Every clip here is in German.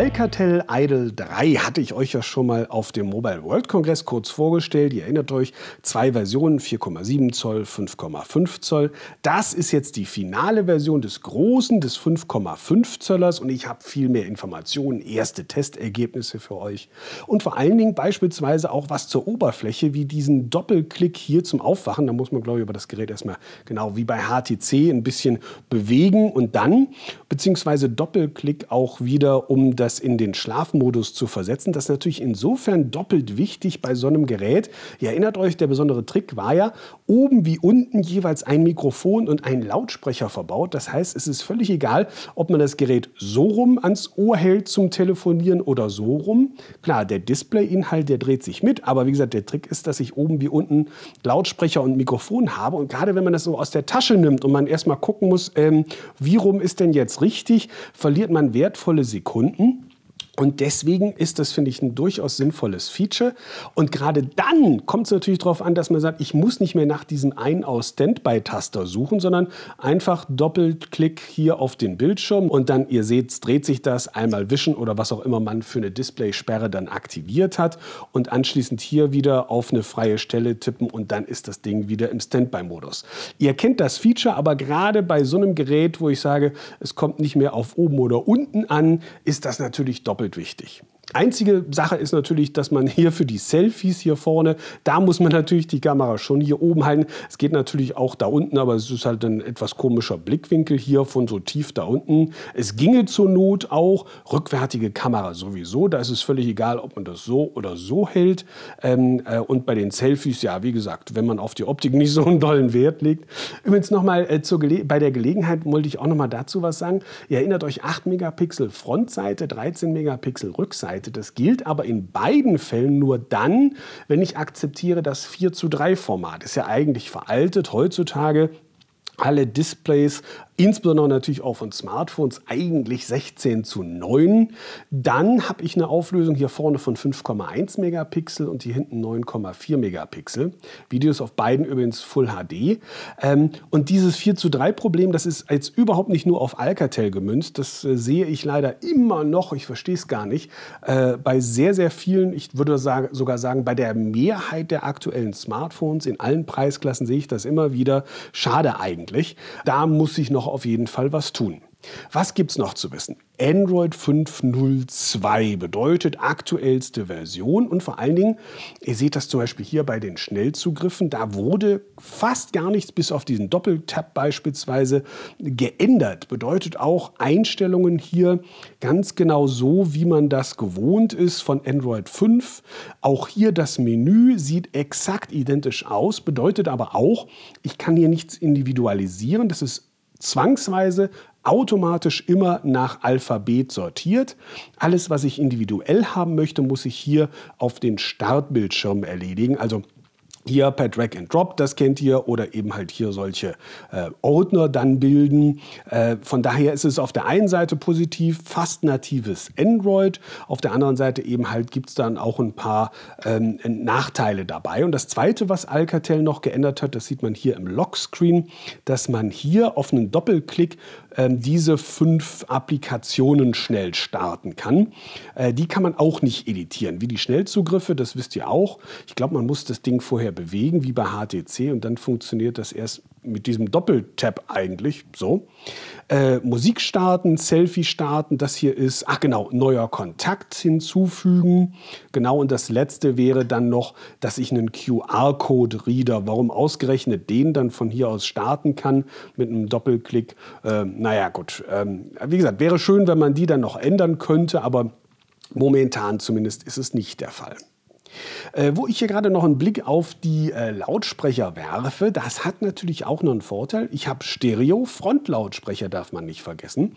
Alcatel Idol 3 hatte ich euch ja schon mal auf dem Mobile World Congress kurz vorgestellt. Ihr erinnert euch, zwei Versionen, 4,7 Zoll, 5,5 Zoll. Das ist jetzt die finale Version des großen, des 5,5 Zöllers und ich habe viel mehr Informationen, erste Testergebnisse für euch und vor allen Dingen beispielsweise auch was zur Oberfläche, wie diesen Doppelklick hier zum Aufwachen. Da muss man, glaube ich, über das Gerät erstmal genau wie bei HTC ein bisschen bewegen und dann, beziehungsweise Doppelklick auch wieder, um das in den Schlafmodus zu versetzen. Das ist natürlich insofern doppelt wichtig bei so einem Gerät. Ihr erinnert euch, der besondere Trick war ja, oben wie unten jeweils ein Mikrofon und ein Lautsprecher verbaut. Das heißt, es ist völlig egal, ob man das Gerät so rum ans Ohr hält zum Telefonieren oder so rum. Klar, der Displayinhalt, der dreht sich mit, aber wie gesagt, der Trick ist, dass ich oben wie unten Lautsprecher und Mikrofon habe. Und gerade wenn man das so aus der Tasche nimmt und man erstmal gucken muss, ähm, wie rum ist denn jetzt richtig, verliert man wertvolle Sekunden. Und deswegen ist das, finde ich, ein durchaus sinnvolles Feature. Und gerade dann kommt es natürlich darauf an, dass man sagt, ich muss nicht mehr nach diesem Ein-Aus-Standby-Taster suchen, sondern einfach Doppelklick hier auf den Bildschirm und dann, ihr seht, dreht sich das, einmal wischen oder was auch immer man für eine Displaysperre dann aktiviert hat und anschließend hier wieder auf eine freie Stelle tippen und dann ist das Ding wieder im Standby-Modus. Ihr kennt das Feature, aber gerade bei so einem Gerät, wo ich sage, es kommt nicht mehr auf oben oder unten an, ist das natürlich doppelt wichtig. Einzige Sache ist natürlich, dass man hier für die Selfies hier vorne, da muss man natürlich die Kamera schon hier oben halten. Es geht natürlich auch da unten, aber es ist halt ein etwas komischer Blickwinkel hier von so tief da unten. Es ginge zur Not auch rückwärtige Kamera sowieso. Da ist es völlig egal, ob man das so oder so hält. Ähm, äh, und bei den Selfies, ja, wie gesagt, wenn man auf die Optik nicht so einen dollen Wert legt. Übrigens nochmal äh, bei der Gelegenheit wollte ich auch nochmal dazu was sagen. Ihr erinnert euch 8 Megapixel Frontseite, 13 Megapixel Rückseite. Seite. Das gilt aber in beiden Fällen nur dann, wenn ich akzeptiere das 4 zu 3 Format. Ist ja eigentlich veraltet. Heutzutage alle Displays insbesondere natürlich auch von Smartphones, eigentlich 16 zu 9. Dann habe ich eine Auflösung hier vorne von 5,1 Megapixel und hier hinten 9,4 Megapixel. Videos auf beiden übrigens Full HD. Ähm, und dieses 4 zu 3 Problem, das ist jetzt überhaupt nicht nur auf Alcatel gemünzt. Das äh, sehe ich leider immer noch, ich verstehe es gar nicht, äh, bei sehr, sehr vielen, ich würde sogar sagen, bei der Mehrheit der aktuellen Smartphones in allen Preisklassen sehe ich das immer wieder. Schade eigentlich. Da muss ich noch auf jeden Fall was tun. Was gibt es noch zu wissen? Android 5.02 bedeutet aktuellste Version und vor allen Dingen, ihr seht das zum Beispiel hier bei den Schnellzugriffen, da wurde fast gar nichts bis auf diesen Doppeltap beispielsweise geändert. Bedeutet auch Einstellungen hier ganz genau so, wie man das gewohnt ist von Android 5. Auch hier das Menü sieht exakt identisch aus, bedeutet aber auch, ich kann hier nichts individualisieren. Das ist zwangsweise automatisch immer nach Alphabet sortiert. Alles, was ich individuell haben möchte, muss ich hier auf den Startbildschirm erledigen. Also hier per Drag and Drop, das kennt ihr, oder eben halt hier solche äh, Ordner dann bilden. Äh, von daher ist es auf der einen Seite positiv, fast natives Android. Auf der anderen Seite eben halt gibt es dann auch ein paar ähm, Nachteile dabei. Und das zweite, was Alcatel noch geändert hat, das sieht man hier im Lockscreen, dass man hier auf einen Doppelklick diese fünf Applikationen schnell starten kann. Äh, die kann man auch nicht editieren. Wie die Schnellzugriffe, das wisst ihr auch. Ich glaube, man muss das Ding vorher bewegen, wie bei HTC, und dann funktioniert das erst mit diesem Doppeltap eigentlich so. Äh, Musik starten, Selfie starten, das hier ist, ach genau, neuer Kontakt hinzufügen. Genau, und das letzte wäre dann noch, dass ich einen QR-Code-Reader, warum ausgerechnet den dann von hier aus starten kann mit einem Doppelklick. Äh, naja, gut, ähm, wie gesagt, wäre schön, wenn man die dann noch ändern könnte, aber momentan zumindest ist es nicht der Fall. Äh, wo ich hier gerade noch einen Blick auf die äh, Lautsprecher werfe, das hat natürlich auch noch einen Vorteil. Ich habe Stereo, Frontlautsprecher darf man nicht vergessen.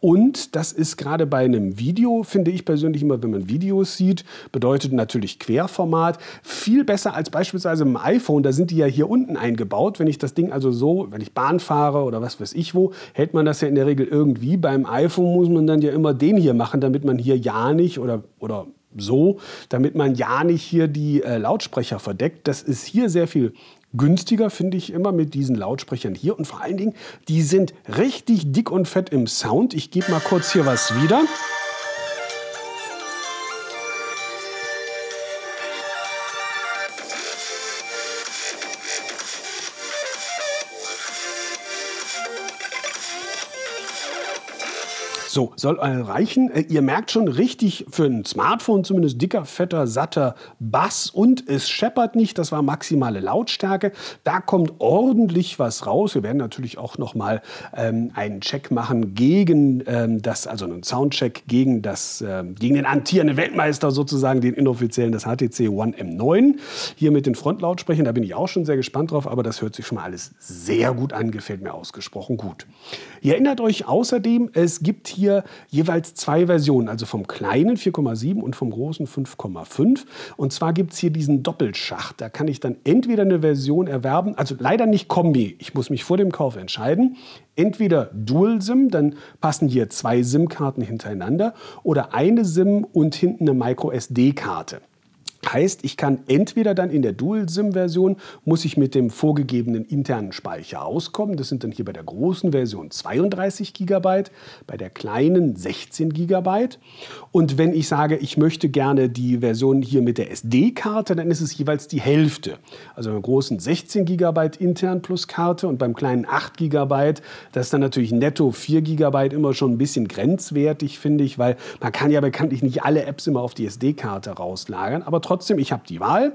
Und das ist gerade bei einem Video, finde ich persönlich immer, wenn man Videos sieht, bedeutet natürlich Querformat viel besser als beispielsweise im iPhone. Da sind die ja hier unten eingebaut. Wenn ich das Ding also so, wenn ich Bahn fahre oder was weiß ich wo, hält man das ja in der Regel irgendwie. Beim iPhone muss man dann ja immer den hier machen, damit man hier ja nicht oder, oder so, damit man ja nicht hier die äh, Lautsprecher verdeckt. Das ist hier sehr viel günstiger, finde ich immer mit diesen Lautsprechern hier. Und vor allen Dingen, die sind richtig dick und fett im Sound. Ich gebe mal kurz hier was wieder. So, soll reichen. Äh, ihr merkt schon richtig für ein Smartphone zumindest dicker, fetter, satter Bass und es scheppert nicht. Das war maximale Lautstärke. Da kommt ordentlich was raus. Wir werden natürlich auch noch mal ähm, einen Check machen gegen ähm, das, also einen Soundcheck gegen das, ähm, gegen den antierenden Weltmeister sozusagen, den inoffiziellen, das HTC One M9. Hier mit den Frontlautsprechern, da bin ich auch schon sehr gespannt drauf, aber das hört sich schon mal alles sehr gut an, gefällt mir ausgesprochen gut. Ihr erinnert euch außerdem, es gibt hier jeweils zwei Versionen, also vom kleinen 4,7 und vom großen 5,5. Und zwar gibt es hier diesen Doppelschacht. Da kann ich dann entweder eine Version erwerben, also leider nicht Kombi, ich muss mich vor dem Kauf entscheiden. Entweder Dual SIM, dann passen hier zwei SIM-Karten hintereinander, oder eine SIM und hinten eine Micro SD-Karte. Heißt, ich kann entweder dann in der Dual-SIM-Version, muss ich mit dem vorgegebenen internen Speicher auskommen. Das sind dann hier bei der großen Version 32 GB, bei der kleinen 16 GB. Und wenn ich sage, ich möchte gerne die Version hier mit der SD-Karte, dann ist es jeweils die Hälfte. Also beim großen 16 GB intern plus Karte und beim kleinen 8 GB, das ist dann natürlich netto 4 GB immer schon ein bisschen grenzwertig, finde ich, weil man kann ja bekanntlich nicht alle Apps immer auf die SD-Karte rauslagern, aber trotzdem Trotzdem, ich habe die Wahl.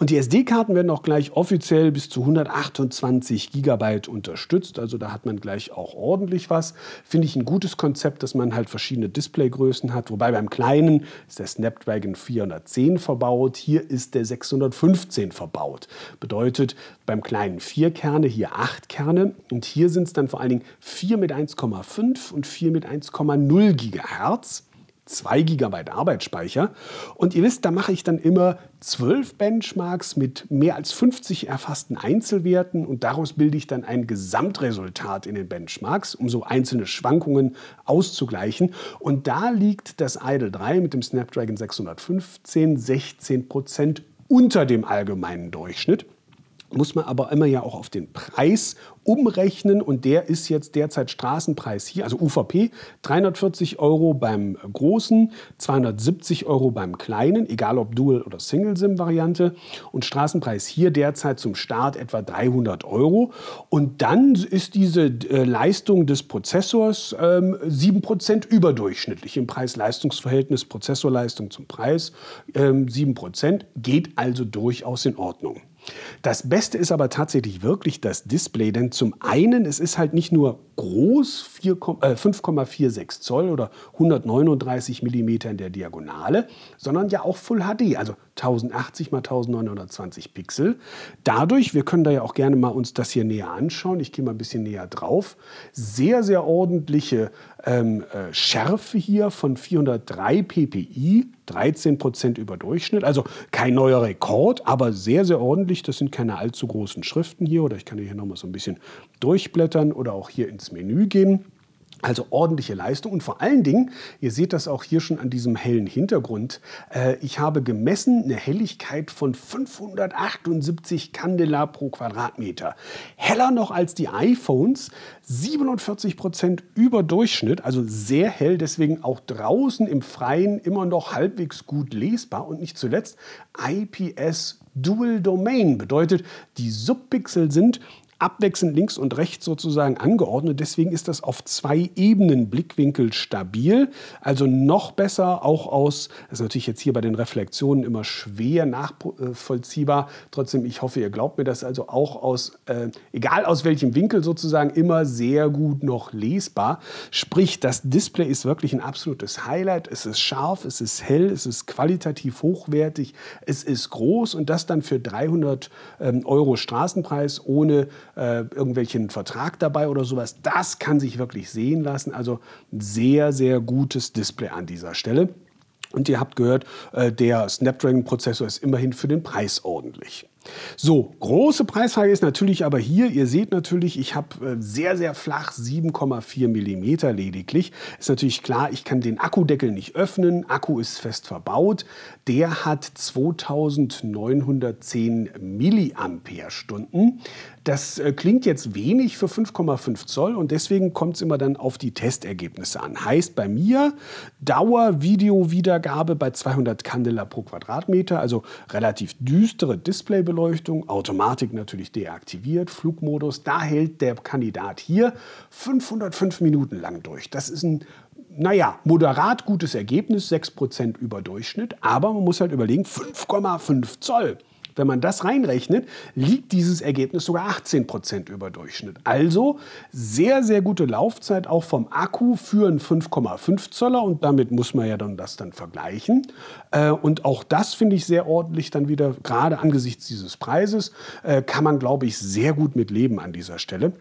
Und die SD-Karten werden auch gleich offiziell bis zu 128 GB unterstützt. Also da hat man gleich auch ordentlich was. Finde ich ein gutes Konzept, dass man halt verschiedene Displaygrößen hat. Wobei beim kleinen ist der Snapdragon 410 verbaut. Hier ist der 615 verbaut. Bedeutet beim kleinen vier Kerne, hier acht Kerne. Und hier sind es dann vor allen Dingen 4 mit 1,5 und 4 mit 1,0 Gigahertz. 2 GB Arbeitsspeicher. Und ihr wisst, da mache ich dann immer 12 Benchmarks mit mehr als 50 erfassten Einzelwerten und daraus bilde ich dann ein Gesamtresultat in den Benchmarks, um so einzelne Schwankungen auszugleichen. Und da liegt das Idle 3 mit dem Snapdragon 615 16 Prozent unter dem allgemeinen Durchschnitt muss man aber immer ja auch auf den Preis umrechnen und der ist jetzt derzeit Straßenpreis hier, also UVP, 340 Euro beim großen, 270 Euro beim kleinen, egal ob Dual- oder Single-SIM-Variante. Und Straßenpreis hier derzeit zum Start etwa 300 Euro. Und dann ist diese äh, Leistung des Prozessors ähm, 7% überdurchschnittlich im Preis-Leistungs-Verhältnis. Prozessorleistung zum Preis, ähm, 7%, geht also durchaus in Ordnung. Das Beste ist aber tatsächlich wirklich das Display, denn zum einen, es ist halt nicht nur groß, 5,46 äh, Zoll oder 139 mm in der Diagonale, sondern ja auch Full HD, also 1080 x 1920 Pixel. Dadurch, wir können da ja auch gerne mal uns das hier näher anschauen, ich gehe mal ein bisschen näher drauf, sehr, sehr ordentliche ähm, äh, Schärfe hier von 403 ppi, 13 Prozent über Durchschnitt, also kein neuer Rekord, aber sehr, sehr ordentlich. Das sind keine allzu großen Schriften hier oder ich kann hier nochmal so ein bisschen durchblättern oder auch hier ins Menü gehen. Also ordentliche Leistung und vor allen Dingen, ihr seht das auch hier schon an diesem hellen Hintergrund, äh, ich habe gemessen eine Helligkeit von 578 Candela pro Quadratmeter. Heller noch als die iPhones, 47 Prozent über Durchschnitt, also sehr hell, deswegen auch draußen im Freien immer noch halbwegs gut lesbar und nicht zuletzt IPS Dual Domain bedeutet, die Subpixel sind abwechselnd links und rechts sozusagen angeordnet. Deswegen ist das auf zwei Ebenen Blickwinkel stabil. Also noch besser, auch aus, das ist natürlich jetzt hier bei den Reflexionen immer schwer nachvollziehbar. Trotzdem, ich hoffe, ihr glaubt mir das also auch aus, äh, egal aus welchem Winkel sozusagen, immer sehr gut noch lesbar. Sprich, das Display ist wirklich ein absolutes Highlight. Es ist scharf, es ist hell, es ist qualitativ hochwertig, es ist groß und das dann für 300 ähm, Euro Straßenpreis ohne äh, irgendwelchen Vertrag dabei oder sowas. Das kann sich wirklich sehen lassen. Also sehr, sehr gutes Display an dieser Stelle. Und ihr habt gehört, äh, der Snapdragon-Prozessor ist immerhin für den Preis ordentlich. So, große Preisfrage ist natürlich aber hier, ihr seht natürlich, ich habe äh, sehr, sehr flach 7,4 mm lediglich. Ist natürlich klar, ich kann den Akkudeckel nicht öffnen, Akku ist fest verbaut. Der hat 2910 Milliampere-Stunden. Das äh, klingt jetzt wenig für 5,5 Zoll und deswegen kommt es immer dann auf die Testergebnisse an. Heißt bei mir Dauer-Video-Wiedergabe bei 200 Candela pro Quadratmeter, also relativ düstere Displaybeleuchtung, Automatik natürlich deaktiviert, Flugmodus, da hält der Kandidat hier 505 Minuten lang durch. Das ist ein naja, moderat gutes Ergebnis, 6% über Durchschnitt, aber man muss halt überlegen, 5,5 Zoll. Wenn man das reinrechnet, liegt dieses Ergebnis sogar 18 Prozent über Durchschnitt. Also sehr, sehr gute Laufzeit auch vom Akku für einen 5,5 Zoller und damit muss man ja dann das dann vergleichen. Äh, und auch das finde ich sehr ordentlich dann wieder, gerade angesichts dieses Preises, äh, kann man, glaube ich, sehr gut mit leben an dieser Stelle.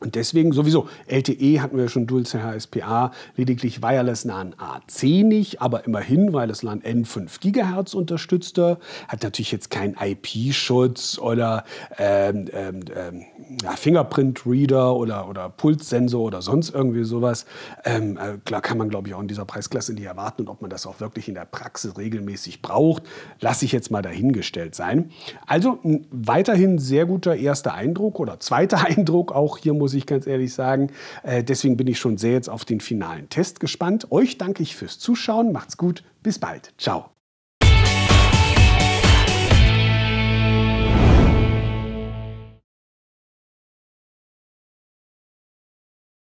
Und deswegen sowieso, LTE hatten wir schon Dual CHSPA, lediglich Wireless LAN AC nicht, aber immerhin Wireless LAN N 5 GHz unterstützte, hat natürlich jetzt keinen IP-Schutz oder ähm, ähm, ähm, ja, Fingerprint-Reader oder, oder Pulssensor oder sonst irgendwie sowas. Ähm, äh, klar kann man, glaube ich, auch in dieser Preisklasse nicht erwarten und ob man das auch wirklich in der Praxis regelmäßig braucht, lasse ich jetzt mal dahingestellt sein. Also weiterhin sehr guter erster Eindruck oder zweiter Eindruck auch hier muss muss ich ganz ehrlich sagen. Äh, deswegen bin ich schon sehr jetzt auf den finalen Test gespannt. Euch danke ich fürs Zuschauen. Macht's gut. Bis bald. Ciao.